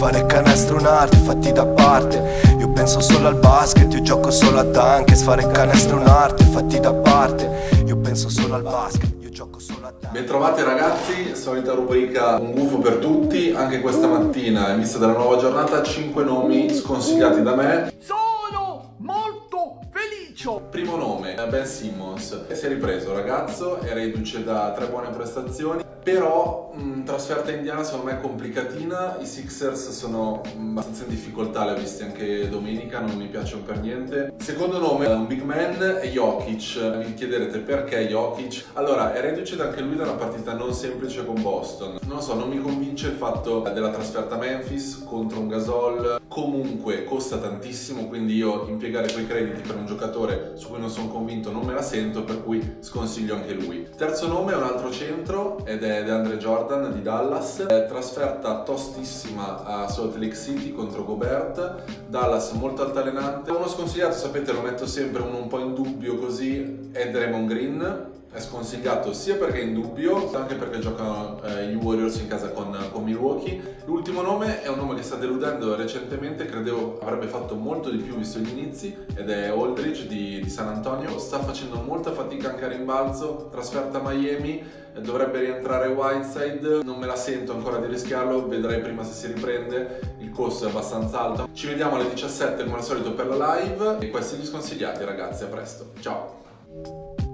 Fare canestro un'arte, fatti da parte. Io penso solo al basket, io gioco solo a dunk. Fare canestro un'arte, fatti da parte. Io penso solo al basket, io gioco solo a dunk. Bentrovati ragazzi, solita rubrica Un gufo per tutti Anche questa mattina, in vista della nuova giornata 5 nomi sconsigliati da me. Sono molto felice! Primo nome, Ben Simmons. Si è ripreso ragazzo, era riduce da tre buone prestazioni però mh, trasferta indiana secondo me è complicatina, i Sixers sono abbastanza in difficoltà, li ho visti anche domenica, non mi piacciono per niente. Secondo nome, un big man è Jokic, vi chiederete perché Jokic? Allora, è reduce anche lui da una partita non semplice con Boston. Non so, non mi convince il fatto della trasferta a Memphis contro un Gasol, comunque costa tantissimo, quindi io impiegare quei crediti per un giocatore su cui non sono convinto non me la sento, per cui sconsiglio anche lui. Terzo nome è un altro centro ed è DeAndre Jordan di Dallas, trasferta tostissima a Salt Lake City contro Gobert, Dallas molto altalenante. Uno sconsigliato, sapete, lo metto sempre uno un po' in dubbio così, è Draymond Green, è sconsigliato sia perché è in dubbio, anche perché giocano eh, gli Warriors in casa con, con, Milwaukee. L'ultimo nome è un nome che sta deludendo recentemente, credevo avrebbe fatto molto di più visto gli inizi, ed è Aldridge di, di San Antonio. Sta facendo molta fatica anche a rimbalzo, trasferta a Miami, dovrebbe rientrare Whiteside, non me la sento ancora di rischiarlo, vedrei prima se si riprende, il costo è abbastanza alto. Ci vediamo alle 17 come al solito per la live e questi gli sconsigliati ragazzi, a presto, ciao!